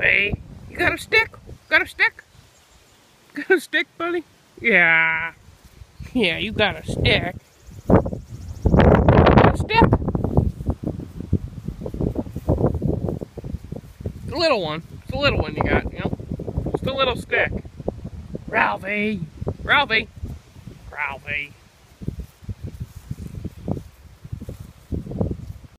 Hey, you got a stick? Got a stick? Got a stick, buddy? Yeah. Yeah, you got a stick. Got a stick? A little one. It's a little one you got, you know? Just a little stick. Ralphie! Ralphie! Ralphie!